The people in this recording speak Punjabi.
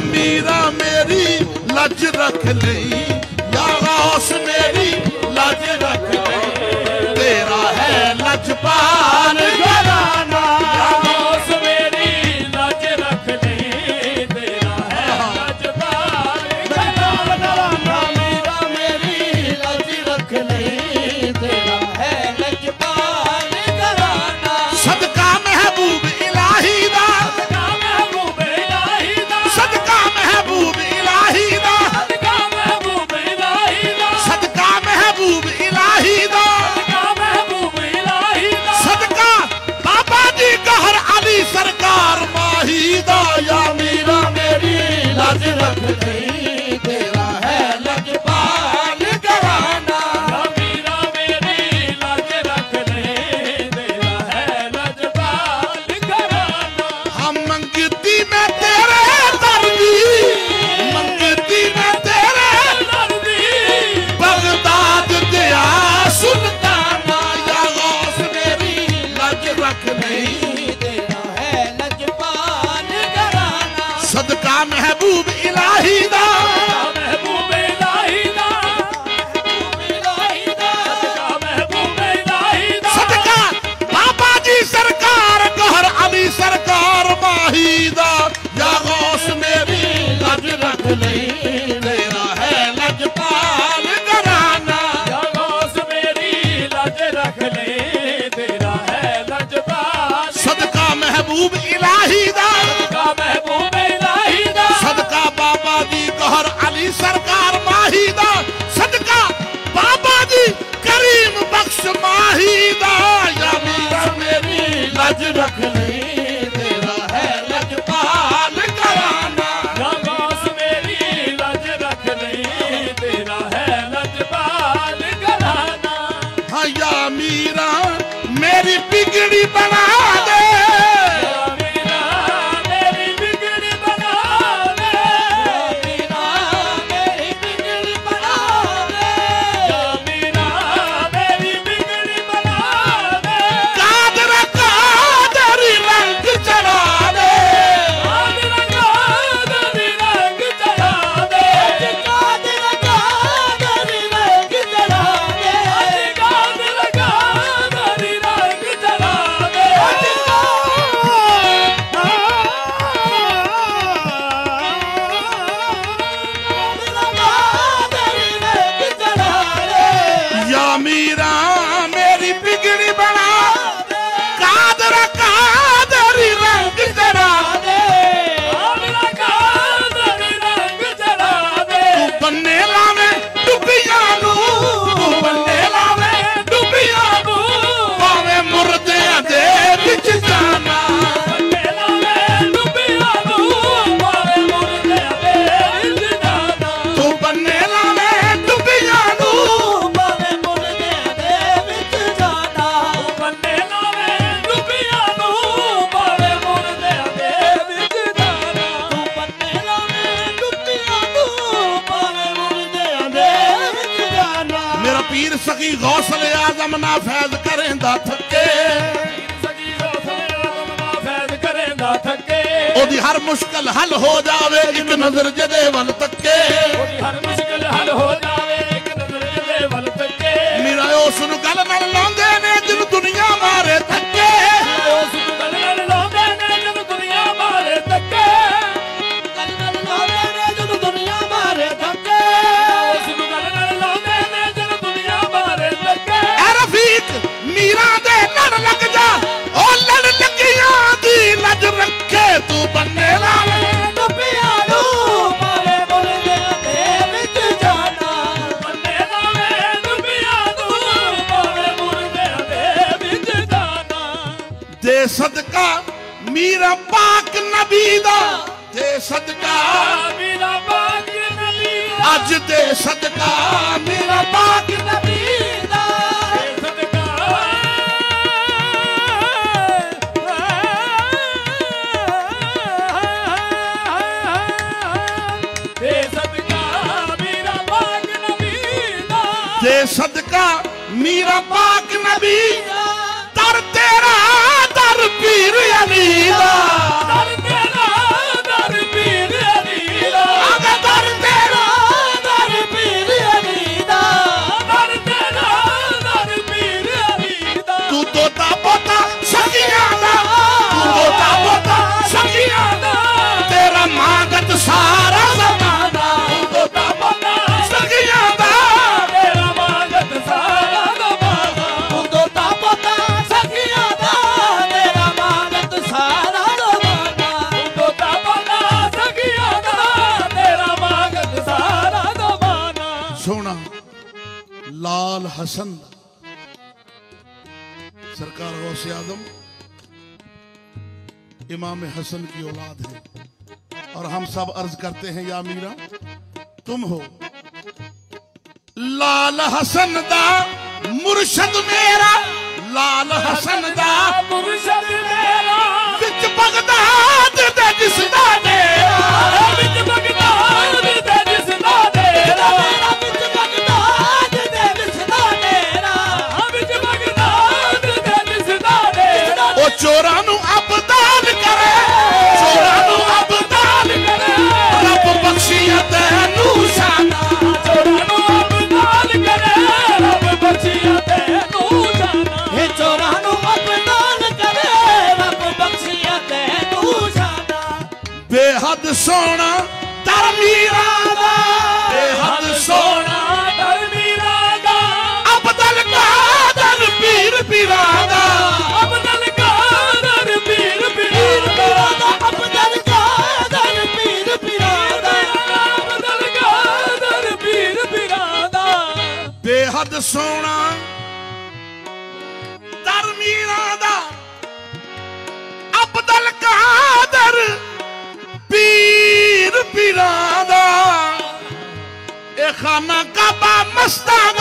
ਮੀਰਾ ਮੇਰੀ ਲੱਜ ਰੱਖ ਲਈ। ਯਾਰਾ ਉਸ ਮੇਰੀ ਲੱਜ ਰੱਖ ਲਈ। ਤੇਰਾ ਹੈ ਲੱਜ ਪਾਲ نعم هبوب إلهي ده सकी गौसल आज़म ना फैज करेंदा थके। ओदी हर मुश्किल हल हो जावे एक नज़र जदे वल तके। हर मुश्किल हल हो जावे एक नज़र जदे वल तके। मेरा उस नु गल नाल लांदे ਮੀਰਾ ਪਾਕ ਨਬੀ ਦਾ ਤੇ ਸਦਕਾ। ਮੀਰਾ ਪਾਕ ਨਬੀ ਅੱਜ ਤੇ ਸਦਕਾ ਮੀਰਾ ਪਾਕ ਨਬੀ ਦਾ। ਸਦਕਾ। ਤੇ ਸਦਕਾ ਮੀਰਾ ਪਾਕ ਨਬੀ ਦਾ। ਤੇ ਸਦਕਾ ਮੀਰਾ ਪਾਕ ਨਬੀ ਦਰ ਤੇਰਾ ਦਰ ਪੀਰ Amina. हसन सरकार गौसे आदम इमाम हसन की औलाद है। और हम सब अर्ज़ करते हैं, या मीरा, तुम हो। लाल हसन दा मुर्शद मेरा, लाल हसन दा मुर्शद ਚੋਰਾਂ ਨੂੰ ਅਬਦਾਲ ਕਰੇ। ਚੋਰਾਂ ਨੂੰ ਅਬਦਾਲ ਕਰੇ। ਰੱਬ ਬਖਸ਼ੀਆ ਤੈਨੂੰ ਸਾਨਾ ਚੋਰਾਂ ਨੂੰ ਅਬਦਾਲ ਕਰੇ। ਰੱਬ ਬਖਸ਼ੀਆ ਤੈਨੂੰ ਜਾਨਾ। ਇਹ ਚੋਰਾਂ ਨੂੰ ਅਪਨਾਨ ਕਰੇ। ਰੱਬ ਬਖਸ਼ੀਆ ਤੈਨੂੰ ਸਾਡਾ ਬੇਹੱਦ ਸੋਹਣਾ ਦਰ ਮੀਰਾਂ ਦਾ। ਬੇਹੱਦ ਸੋਹਣਾ ਧਰਮੀਰਾ ਦਾ। ਅਬਦਲ ਕਾਦਰ ਪੀਰ ਪੀਰਾ ਦਾ। مقام کبا مستا